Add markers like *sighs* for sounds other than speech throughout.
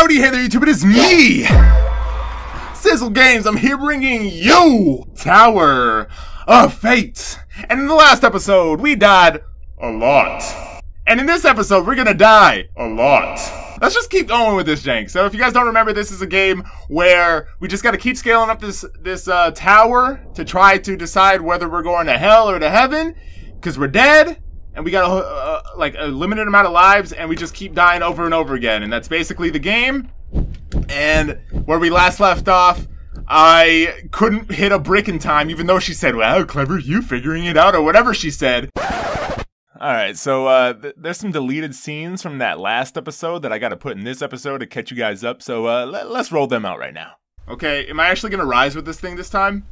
Howdy, hey there YouTube, it is me! Sizzle Games, I'm here bringing you Tower of Fate. And in the last episode, we died a lot. And in this episode, we're gonna die a lot. Let's just keep going with this, jank. So if you guys don't remember, this is a game where we just gotta keep scaling up this, this uh, tower to try to decide whether we're going to hell or to heaven, because we're dead and we got a, uh, like a limited amount of lives and we just keep dying over and over again and that's basically the game and where we last left off I couldn't hit a brick in time even though she said wow clever you figuring it out or whatever she said Alright, so uh, th there's some deleted scenes from that last episode that I gotta put in this episode to catch you guys up, so uh, let let's roll them out right now. Okay, am I actually gonna rise with this thing this time?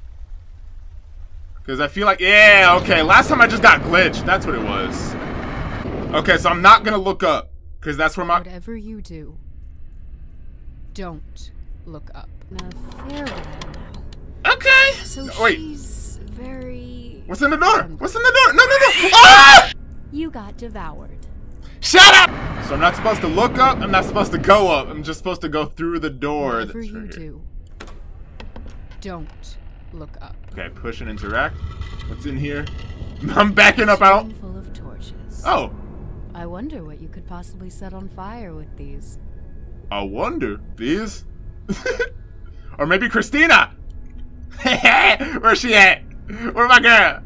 Because I feel like, yeah, okay, last time I just got glitched. That's what it was. Okay, so I'm not going to look up. Because that's where my... Whatever you do, don't look up. Okay. So no, wait. she's very... What's in the door? What's in the door? No, no, no. *laughs* Ah! You got devoured. Shut up! So I'm not supposed to look up. I'm not supposed to go up. I'm just supposed to go through the door. Whatever you right do, don't look up. Okay, push and interact. What's in here? *laughs* I'm backing up out. Full of torches. Oh. I wonder what you could possibly set on fire with these. I wonder. These? *laughs* or maybe Christina! *laughs* Where's she at? Where my girl?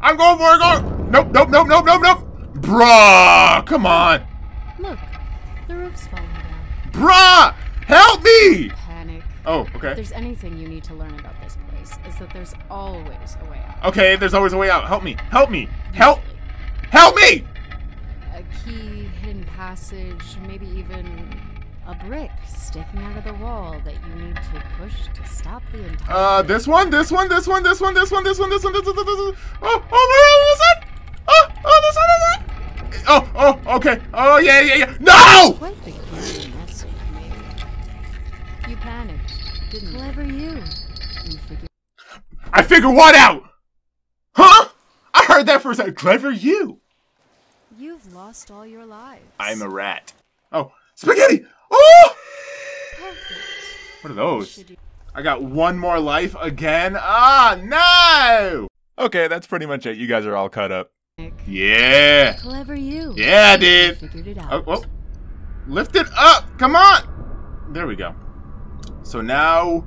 I'm going for it, Go. Nope, nope, nope, nope, nope, nope! Bruh! Come on! Look, the roof's falling down. Bruh! Help me! Oh, okay. If there's anything you need to learn about this place, is that there's always a way out. Okay, there's always a way out. Help me. Help me. Help! Help me! A key, hidden passage, maybe even a brick sticking out of the wall that you need to push to stop the entire. Uh, this one, this one, this one, this one, this one, this one, this one, this one, this one, this one. Oh, oh, this one. Oh, oh, this one, this one. Oh, oh, okay. Oh, yeah, yeah, yeah. No! Quite panicked, didn't? Clever you. You figured. I figured what out? Huh? I heard that for a second. Clever you. You've lost all your lives. I'm a rat. Oh, spaghetti! Oh! Perfect. What are those? I got one more life again. Ah, no! Okay, that's pretty much it. You guys are all cut up. Yeah. Clever you. Yeah, I did. Figured it out. Oh, oh. Lift it up. Come on. There we go. So now,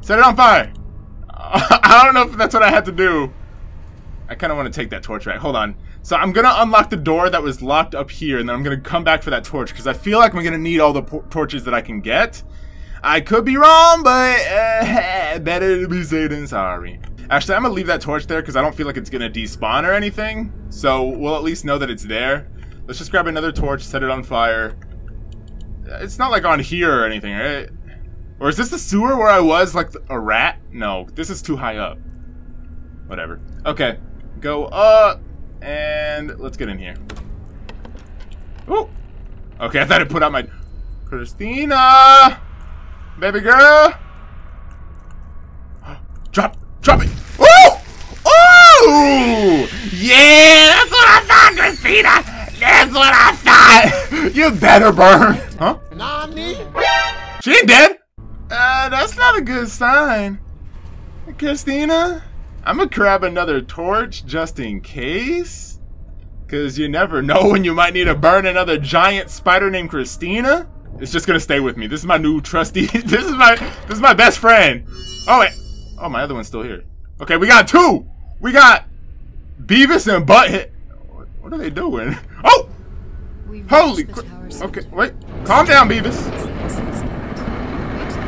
set it on fire. *laughs* I don't know if that's what I had to do. I kind of want to take that torch back. Hold on. So I'm going to unlock the door that was locked up here, and then I'm going to come back for that torch, because I feel like I'm going to need all the torches that I can get. I could be wrong, but uh, *laughs* better to be safe than sorry. Actually, I'm going to leave that torch there, because I don't feel like it's going to despawn or anything. So we'll at least know that it's there. Let's just grab another torch, set it on fire. It's not like on here or anything, right? Or is this the sewer where I was, like a rat? No, this is too high up. Whatever. Okay, go up. And let's get in here. Oh! Okay, I thought it put out my... Christina! Baby girl! *gasps* Drop! Drop it! Oh! Oh! Yeah! That's what I thought, Christina! That's what I thought! *laughs* You better burn! Huh? Nani? She ain't dead! Uh, that's not a good sign. Christina? I'm gonna grab another torch just in case. Cause you never know when you might need to burn another giant spider named Christina. It's just gonna stay with me. This is my new trusty. *laughs* this is my this is my best friend. Oh wait. Oh my other one's still here. Okay, we got two. We got Beavis and Butthead. What are they doing? *laughs* Oh! Holy Okay, wait. Calm down, Beavis.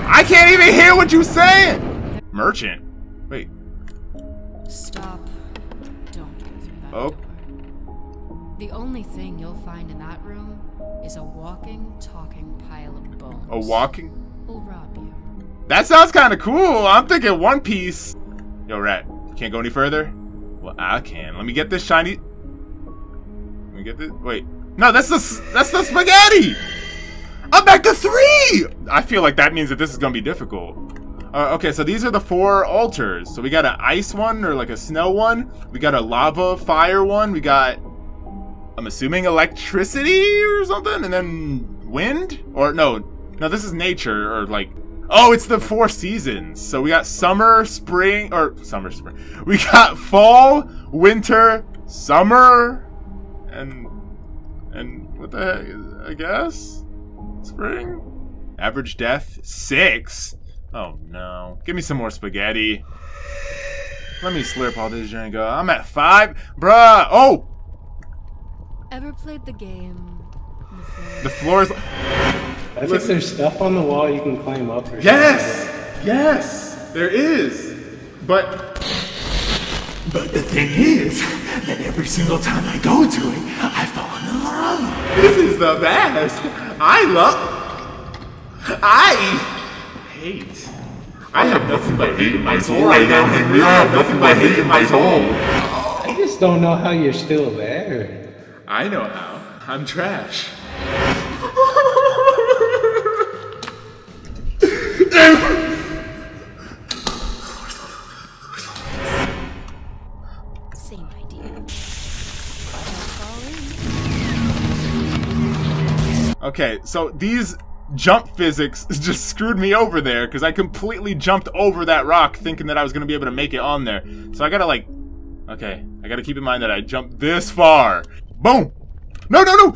I can't even hear what you're saying. Merchant. Wait. Stop. Don't go through that oh. door. The only thing you'll find in that room is a walking, talking pile of bones. A walking? Will rob you. That sounds kind of cool. I'm thinking One Piece. Yo, Rat, you can't go any further? Well, I can. Let me get this shiny... Let me get this... Wait. No, that's the... That's the spaghetti! Back to three! I feel like that means that this is gonna be difficult. Uh, okay, so these are the four altars. So we got an ice one, or like a snow one. We got a lava fire one. We got, I'm assuming electricity or something. And then wind? Or no, no, this is nature, or like, oh, it's the four seasons. So we got summer, spring, or summer, spring. *laughs* We got fall, winter, summer, and, and what the heck, I guess? Spring? Average death, six? Oh no. Give me some more spaghetti. Let me slurp all this Django. I'm at five. Bruh! Oh! Ever played the game? The floor is. I think there's stuff on the wall you can climb up or Yes! Yes! There is! But. But the thing is that every single time I go to it, I fall in love. This is the best. I love. I hate. I have nothing but hate in my soul right now, Henry. I have nothing but hate in my soul. I just don't know how you're still there. I know how. I'm trash. Okay, so these jump physics *laughs* just screwed me over there because I completely jumped over that rock thinking that I was going to be able to make it on there. So I gotta like, okay, I gotta keep in mind that I jumped this far. Boom! No, no, no!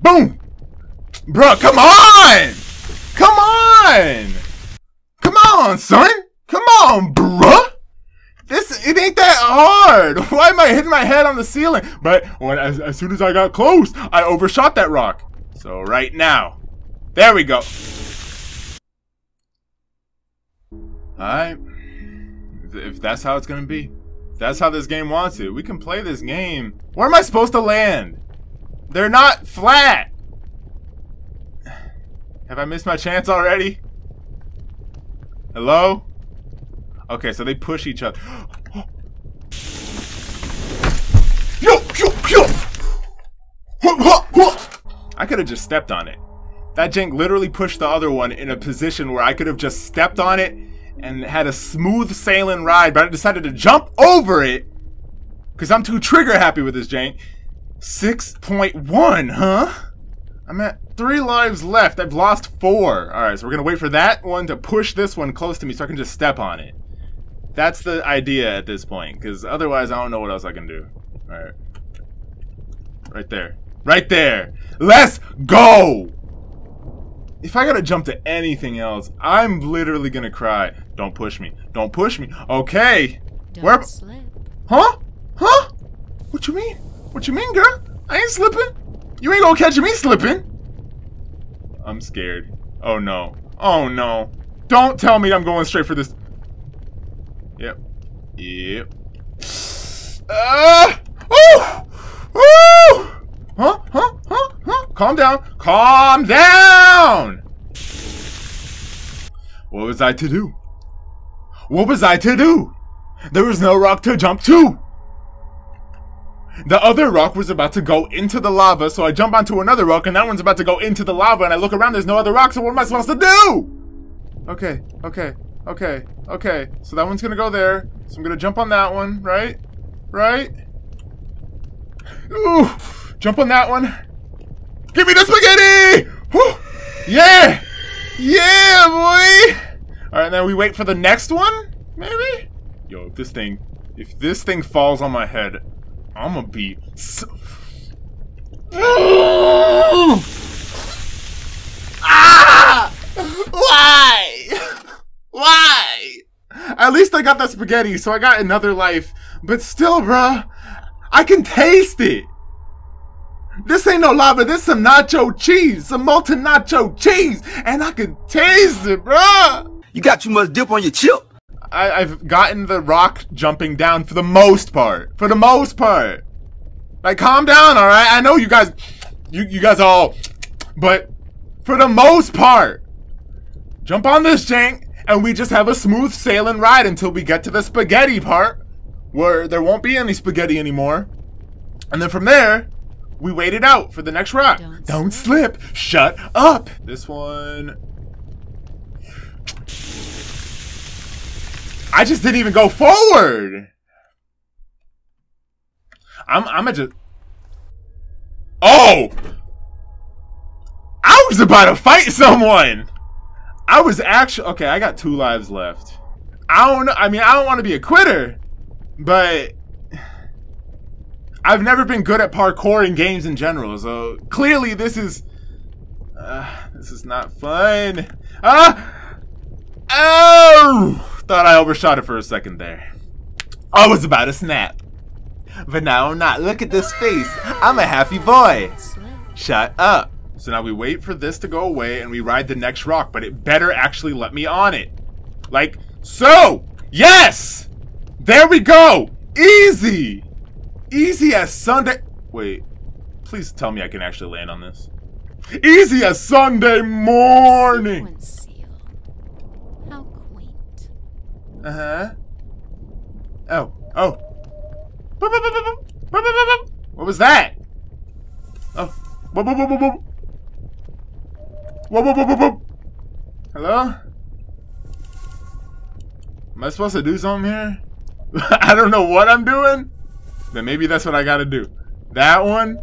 Boom! Bruh, come on! Come on! Come on, son! Come on, bruh! This it ain't that hard. *laughs* Why am I hitting my head on the ceiling? But when as, as soon as I got close, I overshot that rock. So right now, there we go. Alright. If, that's how it's gonna be. If that's how this game wants it. We can play this game. Where am I supposed to land? They're not flat. *sighs* Have I missed my chance already? Hello? Okay, so they push each other. *gasps* I could have just stepped on it. That jank literally pushed the other one in a position where I could have just stepped on it and had a smooth sailing ride, but I decided to jump over it because I'm too trigger happy with this jank. 6.1, huh? I'm at three lives left. I've lost four. Alright, so we're gonna wait for that one to push this one close to me so I can just step on it. That's the idea at this point, because otherwise I don't know what else I can do. Alright. Right there. Right there! Let's go! If I gotta jump to anything else, I'm literally gonna cry. Don't push me. Don't push me. Okay! Don't Where- slip. Huh? Huh? What you mean? What you mean, girl? I ain't slipping. You ain't gonna catch me slipping. I'm scared. Oh no. Oh no. Don't tell me I'm going straight for this. Yep. Ah! Ooh! Ooh! Huh? Huh? Huh? Huh? Calm down. Calm down! What was I to do? What was I to do? There was no rock to jump to! The other rock was about to go into the lava, so I jump onto another rock, and that one's about to go into the lava, and I look around, there's no other rock, so what am I supposed to do? Okay, okay, okay, okay. So that one's gonna go there, so I'm gonna jump on that one, right? Right? Ooh! Jump on that one. Give me the spaghetti! Whew! Yeah! Yeah, boy! Alright, now we wait for the next one? Maybe? Yo, if this thing... If this thing falls on my head, I'm gonna be so... *gasps* ah! Why? Why? At least I got that spaghetti, so I got another life. But still, bruh, I can taste it. This ain't no lava, this some nacho cheese, some molten nacho cheese, and I can taste it, bruh. You got too much dip on your chip. I, I've gotten the rock jumping down for the most part. For the most part. Like, calm down, alright? I know you guys, you, you guys all, but for the most part, jump on this jank, and we just have a smooth sailing ride until we get to the spaghetti part, where there won't be any spaghetti anymore. And then from there, we wait it out for the next rock. Don't Don't slip. Shut up. This one. I just didn't even go forward. I'm I'm a just Oh! I was about to fight someone. I was actually okay. I got two lives left. I don't know. I mean, I don't want to be a quitter, but I've never been good at parkour in games in general. So clearly, this is uh, this is not fun. Ah! Oh! Thought I overshot it for a second there. I was about to snap. But now I'm not. Look at this face. I'm a happy boy. Shut up. So now we wait for this to go away and we ride the next rock, but it better actually let me on it. Like, so! Yes! There we go! Easy! Easy as Sunday. Wait. Please tell me I can actually land on this. Easy as Sunday morning! How quaint. Uh huh. Oh. Oh. What was that? Oh. Whoa, whoa, whoa, whoa, whoa. Hello? Am I supposed to do something here? *laughs* I don't know what I'm doing. Then maybe that's what I gotta do. That one.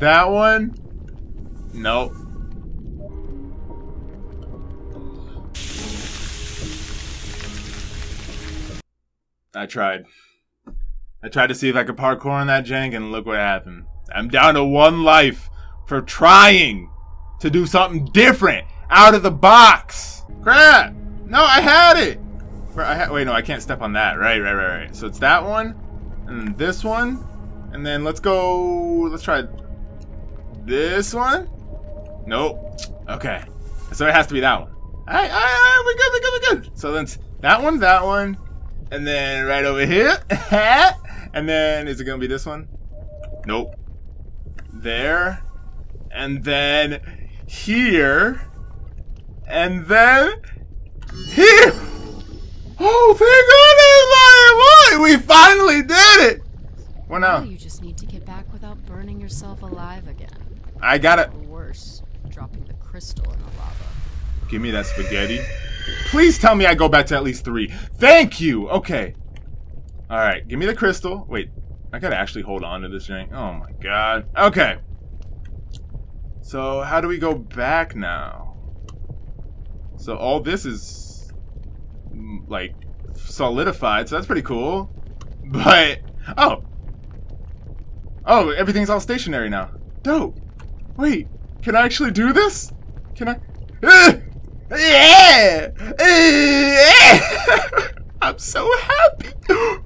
That one. Nope. I tried. I tried to see if I could parkour on that jank, and look what happened. I'm down to one life for trying to do something different out of the box. Crap! No, I had it. I ha wait, no, I can't step on that. Right, right, right, right. So it's that one, and this one, and then let's go. Let's try this one. Nope. Okay. So it has to be that one. Alright, alright, we good, we good, we good. So then that one, that one, and then right over here. *laughs* and then is it gonna be this one? Nope. There. And then here. And then here. Oh, thank goodness, We finally did it. What now? Oh, you just need to get back without burning yourself alive again. I got it. Worse, dropping the crystal in the lava. Give me that spaghetti. Please tell me I go back to at least three. Thank you. Okay. All right. Give me the crystal. Wait. I gotta actually hold on to this thing. Oh my god. Okay. So how do we go back now? So all this is mm, like solidified. So that's pretty cool. *laughs* But oh. Oh, everything's all stationary now. Dope. Wait, can I actually do this? Can I? Uh, *laughs* yeah! Uh, *laughs* I'm so happy. *gasps*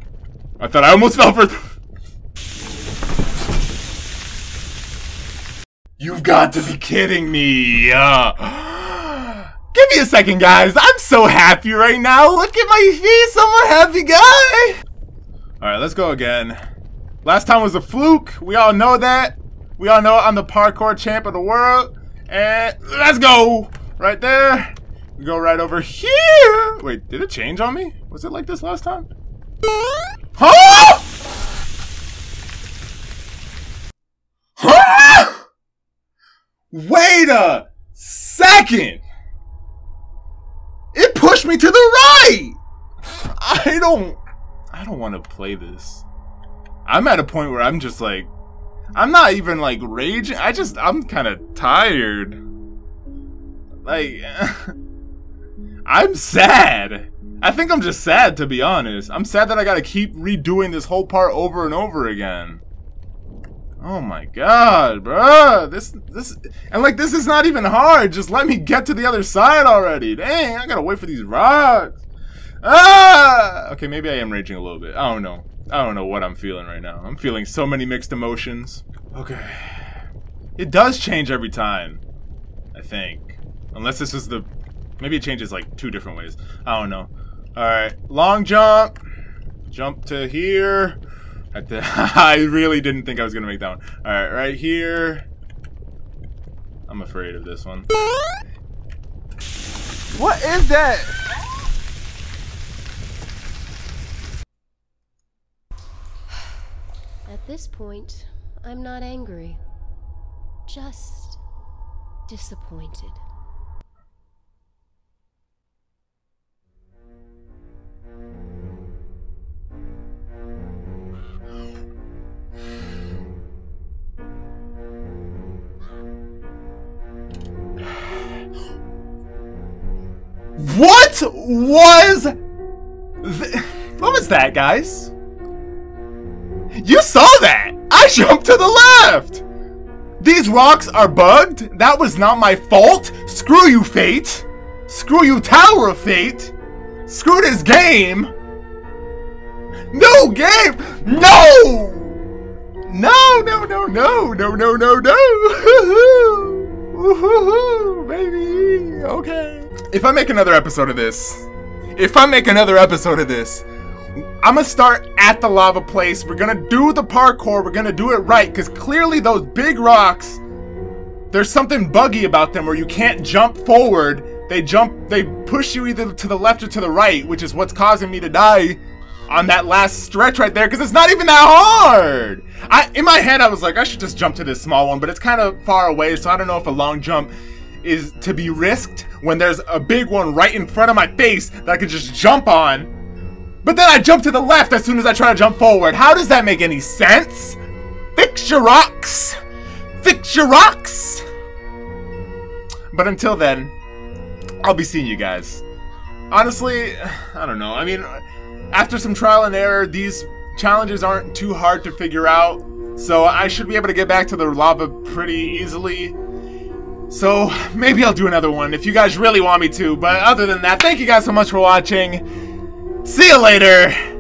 I thought I almost fell for. You've got to be kidding me. Uh, *gasps* give me a second, guys. I'm so happy right now. Look at my face. I'm a happy guy. All right, let's go again. Last time was a fluke. We all know that. We all know I'm the parkour champ of the world. And let's go. Right there. We go right over here. Wait, did it change on me? Was it like this last time? Huh? Huh? Wait a second. It pushed me to the right. I don't I don't want to play this. I'm at a point where I'm just like I'm not even like raging. I just I'm kind of tired. Like, *laughs* I'm sad. I think I'm just sad, to be honest. I'm sad that I gotta keep redoing this whole part over and over again. Oh my god, bruh. This, this, and like, this is not even hard. Just let me get to the other side already. Dang, I gotta wait for these rocks. Ah! Okay, maybe I am raging a little bit. I don't know. I don't know what I'm feeling right now. I'm feeling so many mixed emotions. Okay. It does change every time. I think. Unless this is the... Maybe it changes like two different ways. I don't know. Alright. Long jump. Jump to here. *laughs* I really didn't think I was going to make that one. Alright, right here. I'm afraid of this one. What is that? At this point, I'm not angry. Just disappointed. What was... What was that, guys? You saw that! I jumped to the left! These rocks are bugged? That was not my fault? Screw you, Fate! Screw you, Tower of Fate! Screw this game! No game! No! No, no, no, no, no, no, no, no! *laughs* Woohoo, baby! Okay. If I make another episode of this, if I make another episode of this, I'm gonna start at the lava place. We're gonna do the parkour. We're gonna do it right, because clearly those big rocks, there's something buggy about them where you can't jump forward. They jump, they push you either to the left or to the right, which is what's causing me to die on that last stretch right there, because it's not even that hard. I, in my head, I was like, I should just jump to this small one, but it's kind of far away, so I don't know if a long jump is to be risked when there's a big one right in front of my face that I could just jump on. But then I jump to the left as soon as I try to jump forward. How does that make any sense? Fix your rocks! Fix your rocks! But until then, I'll be seeing you guys. Honestly, I don't know. I mean, after some trial and error, these challenges aren't too hard to figure out. So I should be able to get back to the lava pretty easily. So maybe I'll do another one if you guys really want me to. But other than that, thank you guys so much for watching. See you later.